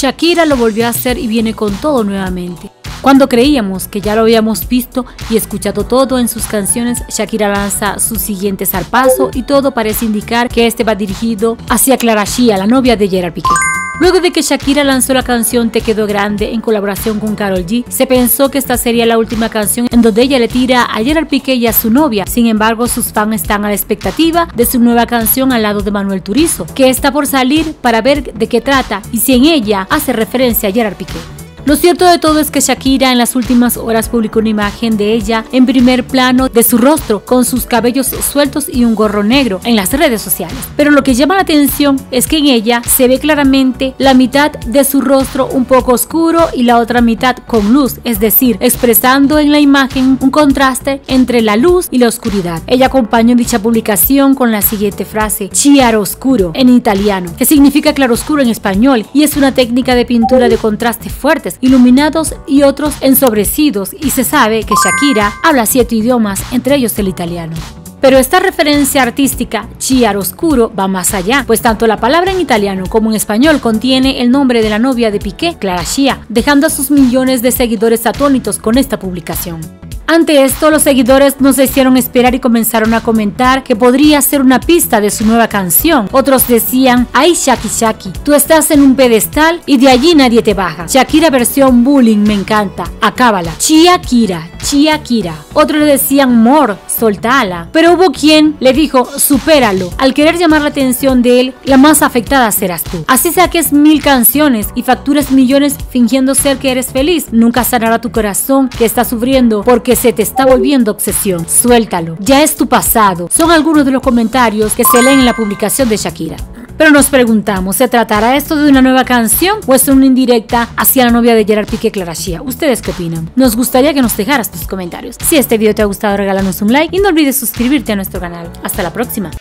Shakira lo volvió a hacer y viene con todo nuevamente. Cuando creíamos que ya lo habíamos visto y escuchado todo en sus canciones, Shakira lanza su siguiente zarpazo y todo parece indicar que este va dirigido hacia Clara Shia, la novia de Gerard Piqué. Luego de que Shakira lanzó la canción Te quedó grande en colaboración con Karol G, se pensó que esta sería la última canción en donde ella le tira a Gerard Piqué y a su novia. Sin embargo, sus fans están a la expectativa de su nueva canción al lado de Manuel Turizo, que está por salir para ver de qué trata y si en ella hace referencia a Gerard Piqué. Lo cierto de todo es que Shakira en las últimas horas publicó una imagen de ella en primer plano de su rostro con sus cabellos sueltos y un gorro negro en las redes sociales. Pero lo que llama la atención es que en ella se ve claramente la mitad de su rostro un poco oscuro y la otra mitad con luz, es decir, expresando en la imagen un contraste entre la luz y la oscuridad. Ella acompañó dicha publicación con la siguiente frase, chiaroscuro en italiano, que significa claroscuro en español y es una técnica de pintura de contraste fuertes iluminados y otros ensobrecidos y se sabe que Shakira habla siete idiomas, entre ellos el italiano. Pero esta referencia artística, chiaroscuro, va más allá, pues tanto la palabra en italiano como en español contiene el nombre de la novia de Piqué, Clara Chia, dejando a sus millones de seguidores atónitos con esta publicación. Ante esto, los seguidores no se hicieron esperar y comenzaron a comentar que podría ser una pista de su nueva canción. Otros decían, ay Shaki Shaki, tú estás en un pedestal y de allí nadie te baja. Shakira versión bullying, me encanta, acábala. Chiakira, Chiakira. Otros le decían, mor, soltala. Pero hubo quien le dijo, supéralo. Al querer llamar la atención de él, la más afectada serás tú. Así saques mil canciones y factures millones fingiendo ser que eres feliz. Nunca sanará tu corazón que está sufriendo porque se te está volviendo obsesión. Suéltalo. Ya es tu pasado. Son algunos de los comentarios que se leen en la publicación de Shakira. Pero nos preguntamos, ¿se tratará esto de una nueva canción o es una indirecta hacia la novia de Gerard Piqué Clara Shia? ¿Ustedes qué opinan? Nos gustaría que nos dejaras tus comentarios. Si este video te ha gustado, regálanos un like y no olvides suscribirte a nuestro canal. Hasta la próxima.